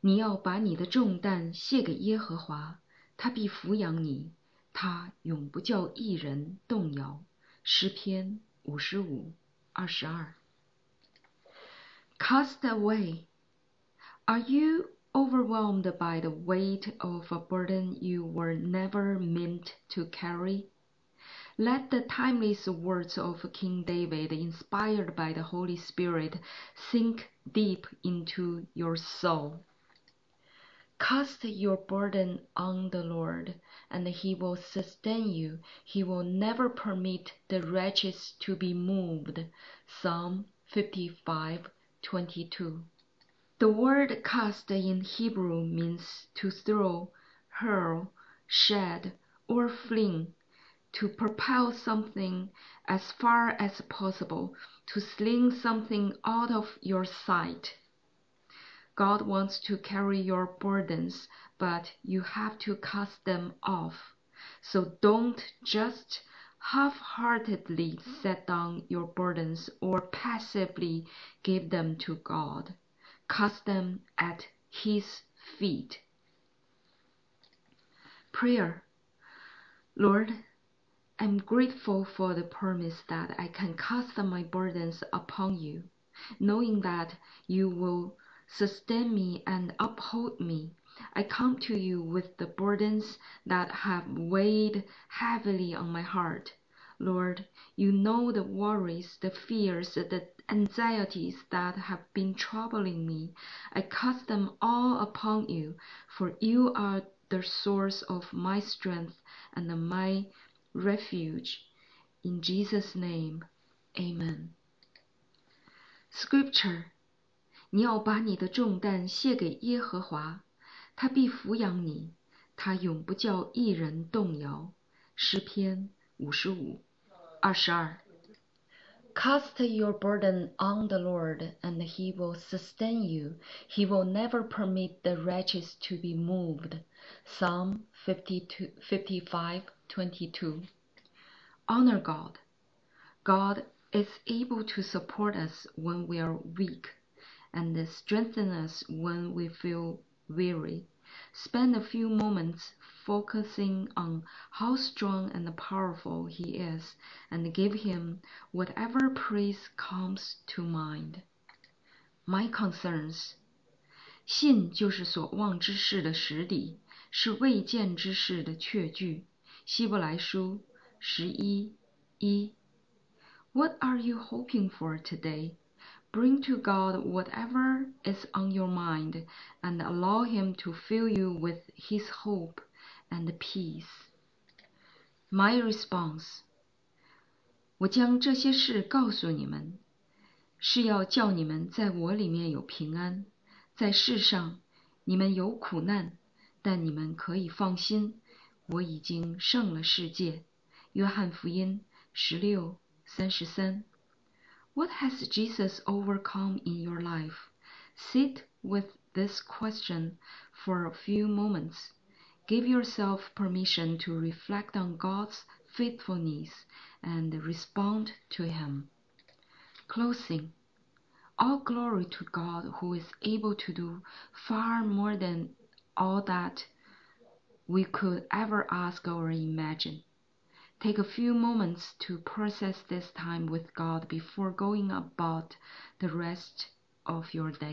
你要把你的重担卸给耶和华，他必抚养你，他永不叫一人动摇。诗篇五十五二十二。Cast away. Are you overwhelmed by the weight of a burden you were never meant to carry? Let the timeless words of King David, inspired by the Holy Spirit, sink deep into your soul. Cast your burden on the Lord, and he will sustain you. He will never permit the wretches to be moved. Psalm 55:22. The word cast in Hebrew means to throw, hurl, shed, or fling to propel something as far as possible, to sling something out of your sight. God wants to carry your burdens, but you have to cast them off. So don't just half heartedly set down your burdens or passively give them to God. Cast them at His feet. Prayer Lord, I'm grateful for the promise that I can cast my burdens upon you, knowing that you will sustain me and uphold me. I come to you with the burdens that have weighed heavily on my heart. Lord, you know the worries, the fears, the anxieties that have been troubling me. I cast them all upon you, for you are the source of my strength and my refuge. In Jesus' name, Amen. Scripture 你要把你的重担卸给耶和华，他必抚养你，他永不叫一人动摇。诗篇五十五二十二。Cast your burden on the Lord, and He will sustain you. He will never permit the wretches to be moved. Psalm 52, 55, 22. Honor God. God is able to support us when we are weak and strengthen us when we feel weary. Spend a few moments focusing on how strong and powerful He is, and give Him whatever praise comes to mind. My concerns. 信就是所望之事的实底，是未见之事的确据。希伯来书十一一。What are you hoping for today? Bring to God whatever is on your mind and allow Him to fill you with His hope and peace. My response 我将这些事告诉你们，是要叫你们在我里面有平安。在世上你们有苦难，但你们可以放心，我已经胜了世界。约翰福音十六三十三。 What has Jesus overcome in your life? Sit with this question for a few moments. Give yourself permission to reflect on God's faithfulness and respond to Him. Closing. All glory to God who is able to do far more than all that we could ever ask or imagine. Take a few moments to process this time with God before going about the rest of your day.